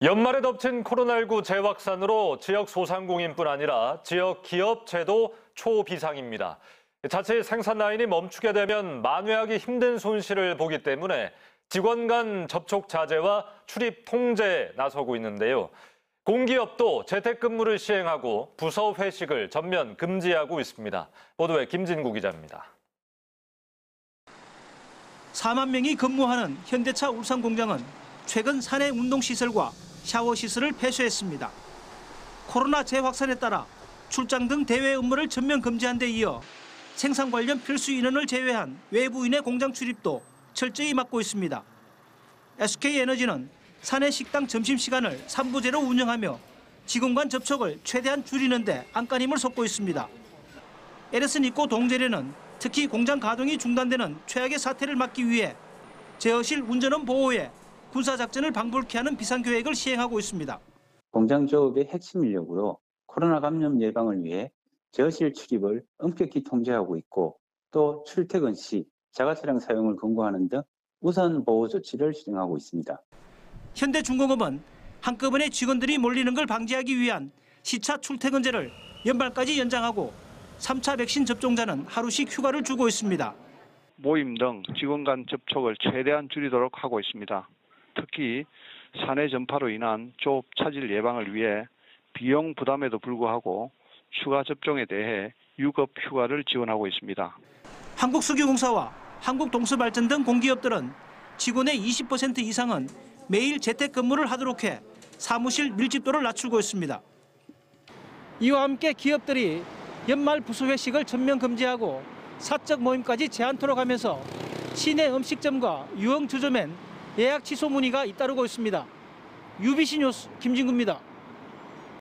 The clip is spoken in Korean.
연말에 덮친 코로나19 재확산으로 지역 소상공인뿐 아니라 지역 기업체도 초비상입니다. 자칫 생산 라인이 멈추게 되면 만회하기 힘든 손실을 보기 때문에 직원 간 접촉 자제와 출입 통제에 나서고 있는데요. 공기업도 재택근무를 시행하고 부서 회식을 전면 금지하고 있습니다. 보도에 김진구 기자입니다. 4만 명이 근무하는 현대차 울산 공장은 최근 사내 운동 시설과 샤워 시설을 폐쇄했습니다. 코로나 재확산에 따라 출장 등 대외 업무를 전면 금지한 데 이어 생산 관련 필수 인원을 제외한 외부인의 공장 출입도 철저히 막고 있습니다. SK에너지는 사내 식당 점심시간을 3부제로 운영하며 직원 간 접촉을 최대한 줄이는 데 안간힘을 쏟고 있습니다. 에르슨 입고 동제련은 특히 공장 가동이 중단되는 최악의 사태를 막기 위해 제어실 운전원 보호에 군사작전을 방불케 하는 비상계획을 시행하고 있습니다. 공장 조업의 핵심 인력으로 코로나 감염 예방을 위해 제어실 출입을 엄격히 통제하고 있고 또 출퇴근 시 자가차량 사용을 권고하는 등 우선 보호 조치를 실행하고 있습니다. 현대중공업은 한꺼번에 직원들이 몰리는 걸 방지하기 위한 시차 출퇴근제를 연말까지 연장하고 3차 백신 접종자는 하루씩 휴가를 주고 있습니다. 모임 등 직원 간 접촉을 최대한 줄이도록 하고 있습니다. 특히 사내 전파로 인한 조업 차질 예방을 위해 비용 부담에도 불구하고 추가 접종에 대해 유급 휴가를 지원하고 있습니다. 한국석유공사와 한국동서발전 등 공기업들은 직원의 20% 이상은 매일 재택근무를 하도록 해 사무실 밀집도를 낮추고 있습니다. 이와 함께 기업들이 연말 부서 회식을 전면 금지하고 사적 모임까지 제한토록 하면서 시내 음식점과 유흥 주점엔 예약 취소 문의가 잇따르고 있습니다. UBC 뉴스 김진구입니다.